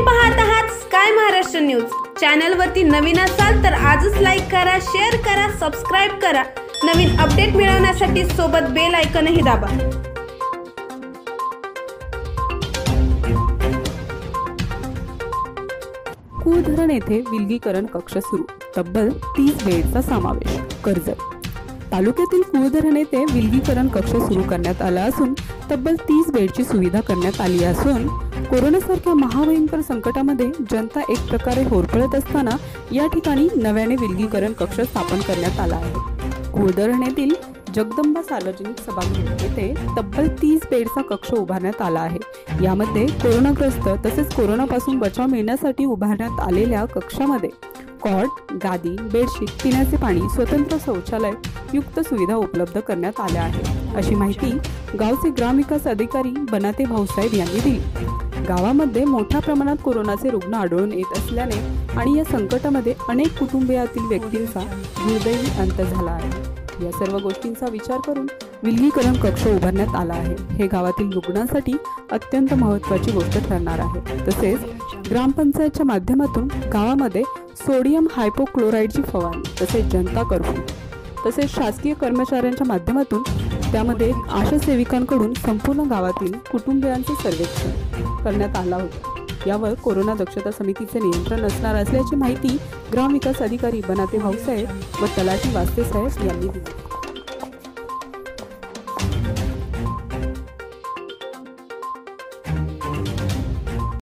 पाहत आहात sky Maharashtra news चॅनलवरती नवीन असाल तर आजच लाईक करा शेअर करा सबस्क्राईब करा. नवीन अपडेट मिळवण्यासाठी सोबत बेल ऐकनही दाबा. कुळधरण येथे विलगीकरण कक्ष सुरू. तब्बल तीस बेडचा समावेश. कर्जत तालुक्यातील कुळधरण येथे विलगीकरण कक्ष सुरू करण्यात आला असून तब्बल तीस बेडची सुविधा करण्यात आली असून कोरोनासारख्या महाभयंकर संकटामध्ये जनता एक प्रकारे होरपळत असताना या ठिकाणी नव्याने विलगीकरण कक्ष स्थापन करण्यात आला आहे. कुळधरण येथील जगदंबा सार्वजनिक सभागृह येथे तब्बल तीस बेडचा कक्ष उभारण्यात आला आहे. यामध्ये कोरोनाग्रस्त तसेच कोरोनापासून बचाव मिळण्यासाठी उभारण्यात आलेल्या कक्षामध्ये कॉट गादी बेडशीट पिण्याचे पाणी स्वतंत्र शौचालय युक्त सुविधा उपलब्ध करण्यात आल्या आहेत. अशी माहिती गावचे ग्रामविकास अधिकारी बनाते भाऊसाहेब यांनी दिली. गावामध्ये मोठ्या प्रमाणात कोरोनाचे रुग्ण आढळून येत असल्याने आणि या संकटामध्ये अनेक कुटुंबियातील व्यक्तींचा दुर्दैवी अंत झाला आहे. या सर्व गोष्टींचा विचार करून विलगीकरण कक्ष उभारण्यात आला आहे. हे गावातील रुग्णांसाठी अत्यंत महत्त्वाची गोष्ट ठरणार आहे. तसेच ग्रामपंचायतच्या माध्यमातून गावामध्ये सोडियम हायपोक्लोराईडची फवारणी तसेच जनता कर्फ्यू तसेच शासकीय कर्मचाऱ्यांच्या माध्यमातून त्यामध्ये आशा सेविकांकडून संपूर्ण गावातील कुटुंबियांचे सर्वेक्षण करण्यात आला होता. यावर कोरोना दक्षता समितीचे नियंत्रण असणार असल्याची माहिती ग्रामविकास अधिकारी बनाते भाऊसाहेब व तलाठी वास्ते साहेब यांनी दिली.